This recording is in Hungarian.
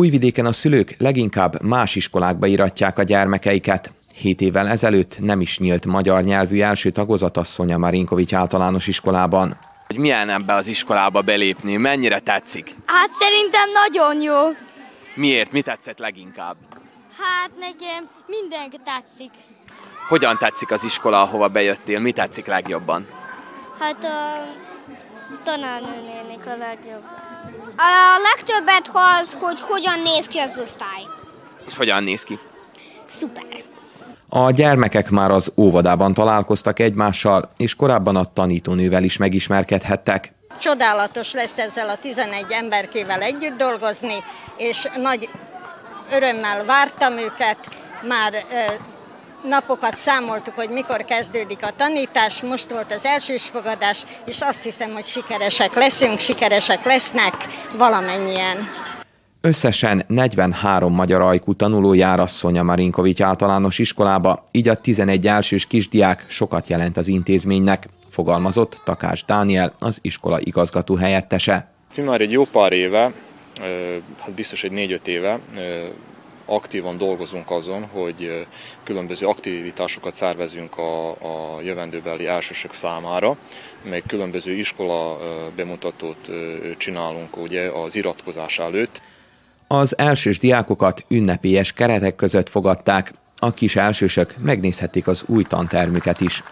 Újvidéken a szülők leginkább más iskolákba iratják a gyermekeiket. Hét évvel ezelőtt nem is nyílt magyar nyelvű első tagozatasszonya Marinkovics általános iskolában. Hogy milyen ebbe az iskolába belépni, mennyire tetszik? Hát szerintem nagyon jó. Miért? Mi tetszett leginkább? Hát nekem mindenki tetszik. Hogyan tetszik az iskola, ahova bejöttél? Mi tetszik legjobban? Hát a tanárnőnénik a legjobb. A legtöbbet az, hogy hogyan néz ki az osztály. És hogyan néz ki? Szuper. A gyermekek már az óvodában találkoztak egymással, és korábban a tanítónővel is megismerkedhettek. Csodálatos lesz ezzel a 11 emberkével együtt dolgozni, és nagy örömmel vártam őket, már napokat számoltuk, hogy mikor kezdődik a tanítás, most volt az első fogadás, és azt hiszem, hogy sikeresek leszünk, sikeresek lesznek valamennyien. Összesen 43 magyar ajkú tanuló jár Asszonya Marinkovics általános iskolába, így a 11 elsős kisdiák sokat jelent az intézménynek, fogalmazott Takás Dániel, az iskola igazgató helyettese. Már egy jó pár éve, hát biztos egy négy-öt éve aktívan dolgozunk azon, hogy különböző aktivitásokat szervezünk a, a jövendőbeli elsősök számára, meg különböző iskola bemutatót csinálunk ugye az iratkozás előtt. Az elsős diákokat ünnepélyes keretek között fogadták, a kis elsősök megnézhetik az új tantermüket is.